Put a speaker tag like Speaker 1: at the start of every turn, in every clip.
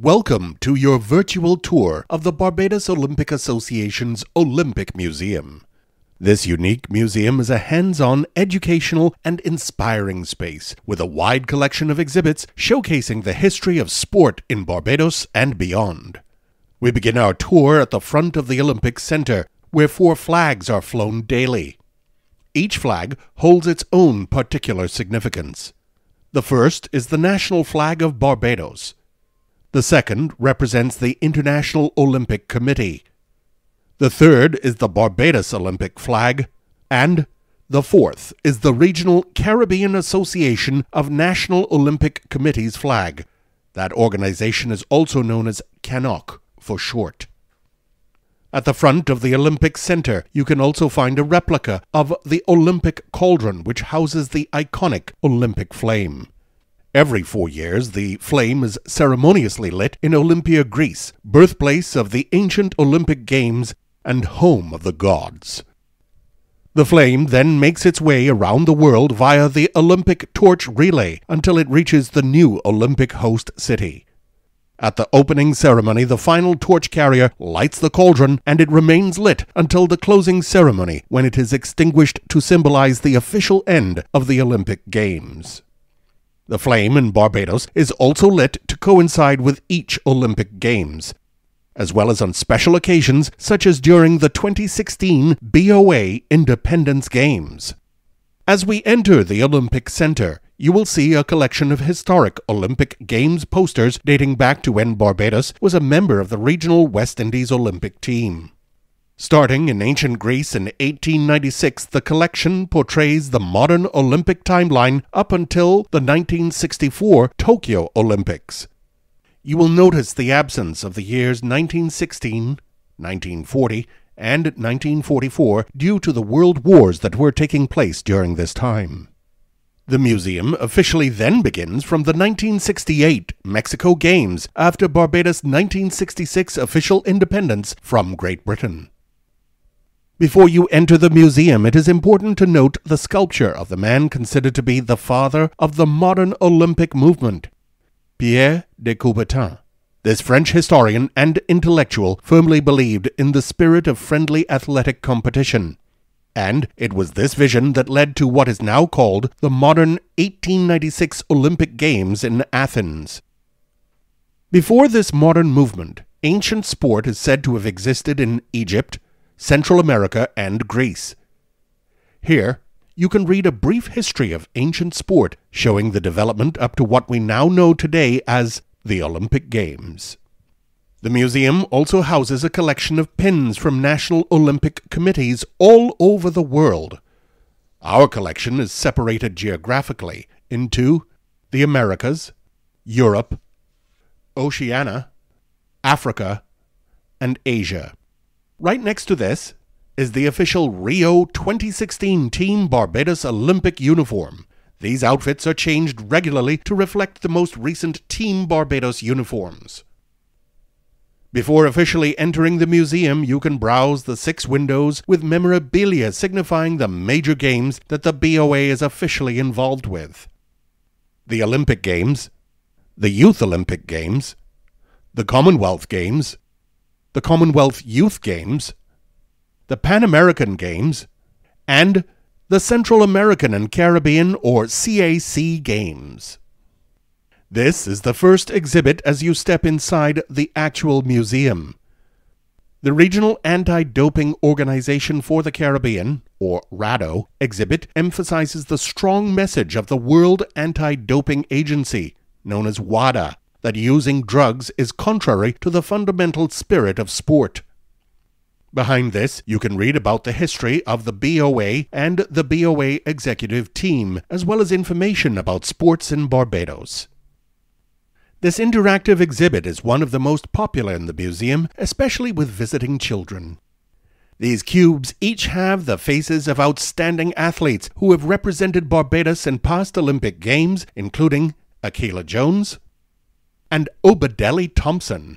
Speaker 1: Welcome to your virtual tour of the Barbados Olympic Association's Olympic Museum. This unique museum is a hands on, educational, and inspiring space with a wide collection of exhibits showcasing the history of sport in Barbados and beyond. We begin our tour at the front of the Olympic Center, where four flags are flown daily. Each flag holds its own particular significance. The first is the national flag of Barbados. The second represents the International Olympic Committee. The third is the Barbados Olympic flag. And the fourth is the Regional Caribbean Association of National Olympic Committees flag. That organization is also known as CANOC for short. At the front of the Olympic Center, you can also find a replica of the Olympic cauldron, which houses the iconic Olympic flame. Every four years, the flame is ceremoniously lit in Olympia, Greece, birthplace of the ancient Olympic Games and home of the gods. The flame then makes its way around the world via the Olympic torch relay until it reaches the new Olympic host city. At the opening ceremony, the final torch carrier lights the cauldron and it remains lit until the closing ceremony when it is extinguished to symbolize the official end of the Olympic Games. The flame in Barbados is also lit to coincide with each Olympic Games, as well as on special occasions such as during the 2016 BOA Independence Games. As we enter the Olympic Center, you will see a collection of historic Olympic Games posters dating back to when Barbados was a member of the regional West Indies Olympic team. Starting in ancient Greece in 1896, the collection portrays the modern Olympic timeline up until the 1964 Tokyo Olympics. You will notice the absence of the years 1916, 1940, and 1944 due to the world wars that were taking place during this time. The museum officially then begins from the 1968 Mexico Games after Barbados' 1966 official independence from Great Britain. Before you enter the museum, it is important to note the sculpture of the man considered to be the father of the modern Olympic movement, Pierre de Coubertin. This French historian and intellectual firmly believed in the spirit of friendly athletic competition. And it was this vision that led to what is now called the modern 1896 Olympic Games in Athens. Before this modern movement, ancient sport is said to have existed in Egypt, Central America, and Greece. Here, you can read a brief history of ancient sport showing the development up to what we now know today as the Olympic Games. The museum also houses a collection of pins from national Olympic committees all over the world. Our collection is separated geographically into the Americas, Europe, Oceania, Africa, and Asia. Right next to this is the official Rio 2016 Team Barbados Olympic uniform. These outfits are changed regularly to reflect the most recent Team Barbados uniforms. Before officially entering the museum, you can browse the six windows with memorabilia signifying the major games that the BOA is officially involved with. The Olympic Games, the Youth Olympic Games, the Commonwealth Games, the Commonwealth Youth Games, the Pan American Games, and the Central American and Caribbean or CAC Games. This is the first exhibit as you step inside the actual museum. The Regional Anti Doping Organization for the Caribbean, or RADO, exhibit emphasizes the strong message of the World Anti Doping Agency, known as WADA, that using drugs is contrary to the fundamental spirit of sport. Behind this, you can read about the history of the BOA and the BOA executive team, as well as information about sports in Barbados. This interactive exhibit is one of the most popular in the museum, especially with visiting children. These cubes each have the faces of outstanding athletes who have represented Barbados in past Olympic Games, including Akela Jones and Obadele Thompson.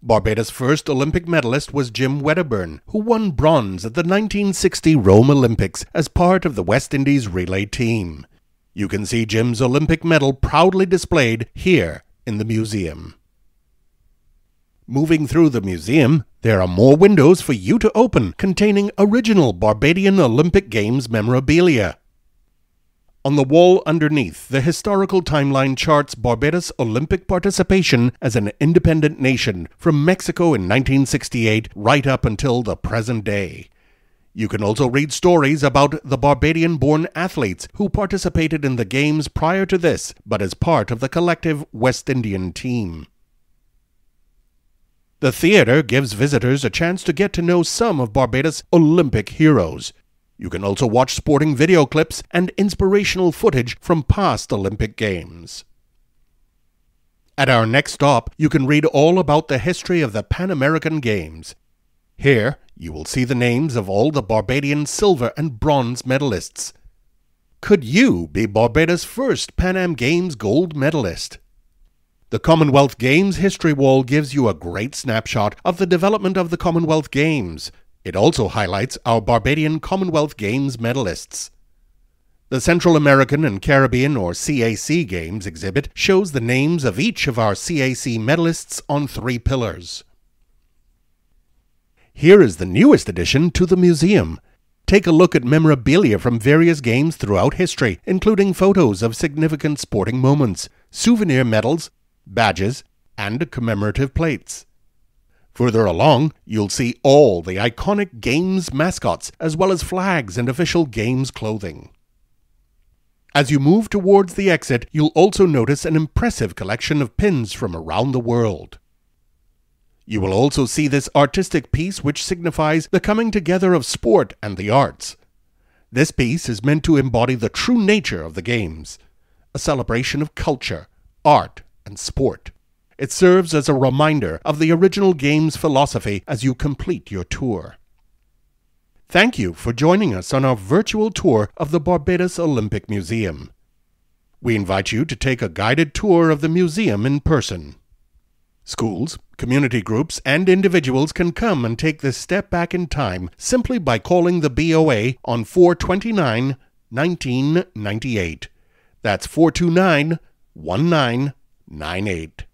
Speaker 1: Barbados' first Olympic medalist was Jim Wedderburn, who won bronze at the 1960 Rome Olympics as part of the West Indies relay team. You can see Jim's Olympic medal proudly displayed here in the museum. Moving through the museum, there are more windows for you to open containing original Barbadian Olympic Games memorabilia. On the wall underneath, the historical timeline charts Barbados' Olympic participation as an independent nation from Mexico in 1968 right up until the present day. You can also read stories about the Barbadian born athletes who participated in the Games prior to this, but as part of the collective West Indian team. The theater gives visitors a chance to get to know some of Barbados' Olympic heroes. You can also watch sporting video clips and inspirational footage from past Olympic Games. At our next stop, you can read all about the history of the Pan American Games. Here, you will see the names of all the Barbadian silver and bronze medalists. Could you be Barbados' first Pan Am Games gold medalist? The Commonwealth Games History Wall gives you a great snapshot of the development of the Commonwealth Games. It also highlights our Barbadian Commonwealth Games medalists. The Central American and Caribbean or CAC Games exhibit shows the names of each of our CAC medalists on three pillars. Here is the newest addition to the museum. Take a look at memorabilia from various games throughout history, including photos of significant sporting moments, souvenir medals, badges, and commemorative plates. Further along, you'll see all the iconic Games mascots, as well as flags and official Games clothing. As you move towards the exit, you'll also notice an impressive collection of pins from around the world. You will also see this artistic piece which signifies the coming together of sport and the arts. This piece is meant to embody the true nature of the Games, a celebration of culture, art, and sport. It serves as a reminder of the original game's philosophy as you complete your tour. Thank you for joining us on our virtual tour of the Barbados Olympic Museum. We invite you to take a guided tour of the museum in person. Schools, community groups, and individuals can come and take this step back in time simply by calling the BOA on 429 1998. That's 429 1998.